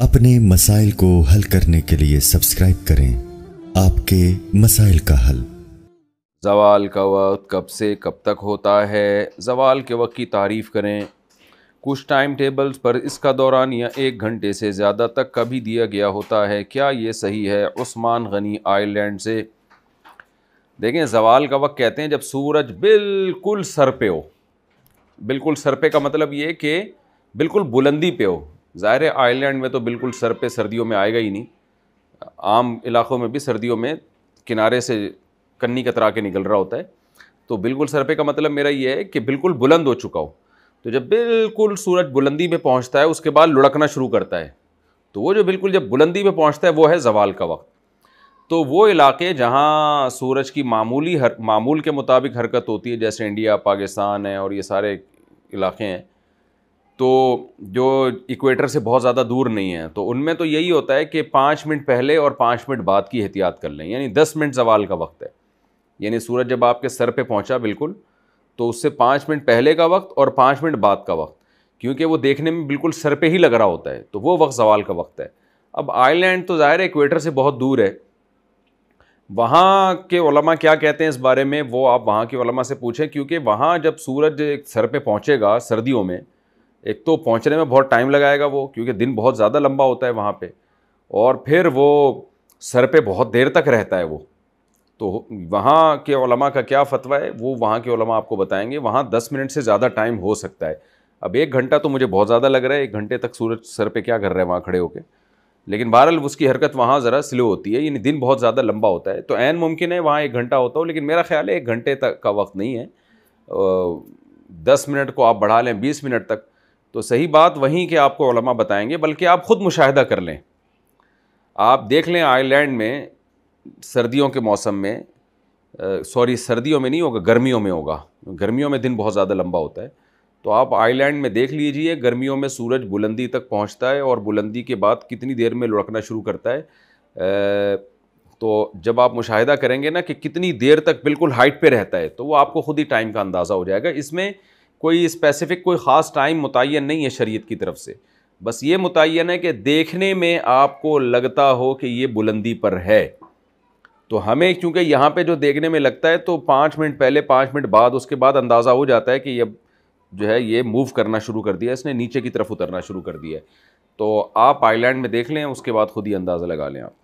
अपने मसाइल को हल करने के लिए सब्सक्राइब करें आपके मसाइल का हल। जवाल का वक्त कब से कब तक होता है? जवाल के वक्त की तारीफ़ करें। कुछ टाइम टेबल्स पर इसका दौरान या एक घंटे से ज़्यादा तक कभी दिया गया होता है। क्या ये सही है उस्मान गनी आइलैंड से? देखें, जवाल का वक्त कहते हैं जब सूरज बिल्कुल सर पे हो। बिल्कुल सर पे का मतलब ये कि बिल्कुल बुलंदी पे हो। ज़ाहिर है आइलैंड में तो बिल्कुल सर पे सर्दियों में आएगा ही नहीं। आम इलाक़ों में भी सर्दियों में किनारे से कन्नी कतरा के निकल रहा होता है। तो बिल्कुल सर पे का मतलब मेरा ये है कि बिल्कुल बुलंद हो चुका हो। तो जब बिल्कुल सूरज बुलंदी में पहुँचता है, उसके बाद लुढ़कना शुरू करता है। तो वो जो बिल्कुल जब बुलंदी में पहुँचता है, वो है जवाल का वक्त। तो वो इलाके जहाँ सूरज की मामूली हर, मामूल के मुताबिक हरकत होती है, जैसे इंडिया, पाकिस्तान है और ये सारे इलाके हैं तो जो इक्वेटर से बहुत ज़्यादा दूर नहीं है तो उनमें तो यही होता है कि पाँच मिनट पहले और पाँच मिनट बाद की एहतियात कर लें। यानी दस मिनट जवाल का वक्त है। यानी सूरज जब आपके सर पे पहुँचा बिल्कुल तो उससे पाँच मिनट पहले का वक्त और पाँच मिनट बाद का वक्त, क्योंकि वो देखने में बिल्कुल सर पे ही लग रहा होता है तो वो वक्त जवाल का वक्त है। अब आइलैंड तो ज़ाहिर है इक्वेटर से बहुत दूर है। वहाँ के उलमा क्या कहते हैं इस बारे में, वो आप वहाँ के उलमा से पूछें, क्योंकि वहाँ जब सूरज सर पे पहुँचेगा सर्दियों में एक तो पहुँचने में बहुत टाइम लगाएगा वो, क्योंकि दिन बहुत ज़्यादा लंबा होता है वहाँ पे। और फिर वो सर पे बहुत देर तक रहता है वो। तो वहाँ के उलमा का क्या फतवा है, वो वहाँ के उलमा आपको बताएँगे। वहाँ दस मिनट से ज़्यादा टाइम हो सकता है। अब एक घंटा तो मुझे बहुत ज़्यादा लग रहा है, एक घंटे तक सूरज सर पे क्या कर रहे हैं वहाँ खड़े होकर लेकिन बहरहाल उसकी हरकत वहाँ ज़रा स्लो होती है, यानी दिन बहुत ज़्यादा लंबा होता है। तो एन मुमकिन है वहाँ एक घंटा होता हो, लेकिन मेरा ख्याल है एक घंटे तक का वक्त नहीं है। दस मिनट को आप बढ़ा लें, बीस मिनट तक। तो सही बात वहीं के आपको उलमा बताएँगे, बल्कि आप ख़ुद मुशाहिदा कर लें। आप देख लें आइलैंड में सर्दियों के मौसम में सॉरी, सर्दियों में नहीं होगा, गर्मियों में होगा। गर्मियों में दिन बहुत ज़्यादा लंबा होता है। तो आप आइलैंड में देख लीजिए, गर्मियों में सूरज बुलंदी तक पहुँचता है और बुलंदी के बाद कितनी देर में लुढ़कना शुरू करता है। तो जब आप मुशाहिदा करेंगे ना कि कितनी देर तक बिल्कुल हाइट पे रहता है तो वो आपको ख़ुद ही टाइम का अंदाज़ा हो जाएगा। इसमें कोई स्पेसिफ़िक कोई ख़ास टाइम मुतन नहीं है शरीयत की तरफ़ से। बस ये मुतन है कि देखने में आपको लगता हो कि ये बुलंदी पर है। तो हमें क्योंकि यहाँ पे जो देखने में लगता है तो पाँच मिनट पहले, पाँच मिनट बाद, उसके बाद अंदाज़ा हो जाता है कि ये जो है, ये मूव करना शुरू कर दिया इसने नीचे की तरफ़ उतरना शुरू कर दिया है। तो आप आइलैंड में देख लें, उसके बाद खुद ही अंदाज़ा लगा लें आप।